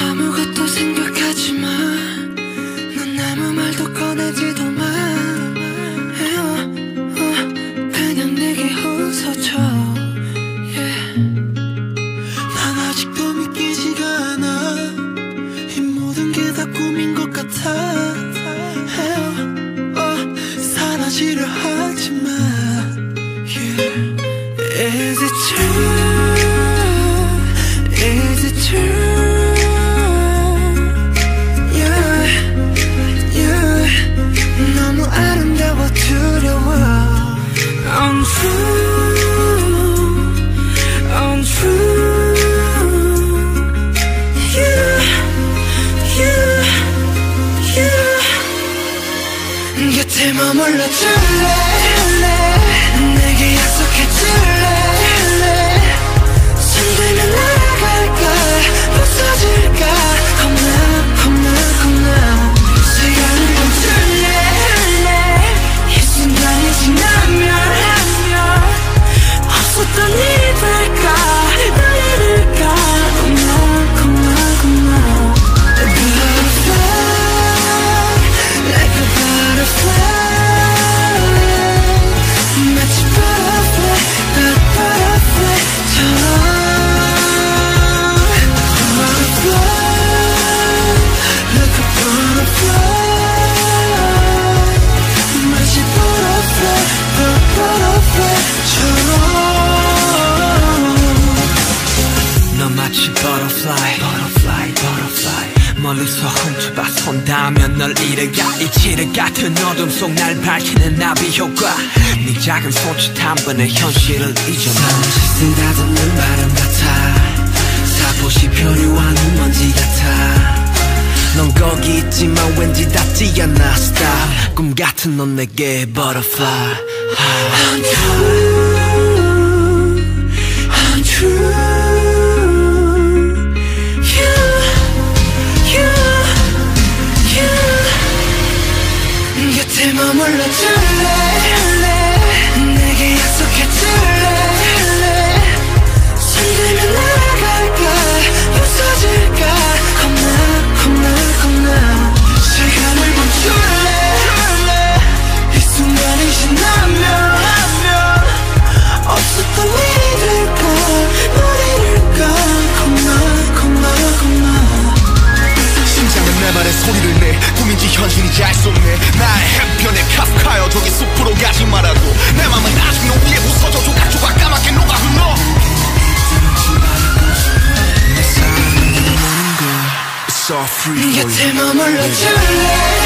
아무것도 생각하지 마. 넌 아무 말도 꺼내지도 마. 어, 그냥 내게 웃어줘. 난 아직도 믿기지가 않아. 이 모든 게 다 꿈인 것 같아. 어, 사라지려 하지 마. Is it true? 머물러 줄래? 내게 약속해 줄래? 마치 butterfly butterfly butterfly. 멀리서 훔쳐봐 손닿으면 널 잃어가. 이치를 같은 어둠 속 날 밝히는 나비 효과. 네 작은 손짓 한 번에 현실을 잊어놔. 쓰다듬는 바람 같아. 살포시 표류하는 먼지 같아. 넌 거기 있지만 왠지 닿지 않아. Stop. 꿈 같은 넌 내게 butterfly. Untrue 곁에 머물러 줄래? 내게 약속해 줄래 free you 곁에 머물러 줄래